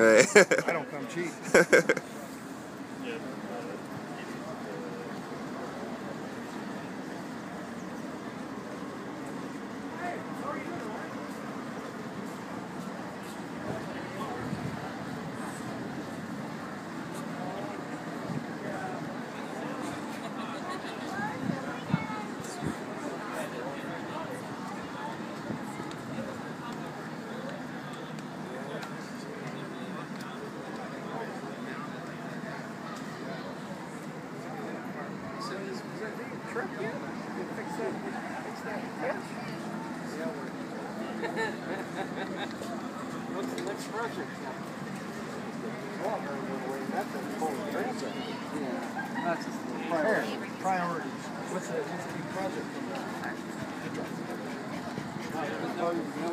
Hey. I don't come cheap. So that yet? You fix that, fix that catch? What's the next project? Well, I'm gonna go away, that's a whole transit. Yeah, that's just Priorities. What's the, what's the project? Oh, you know,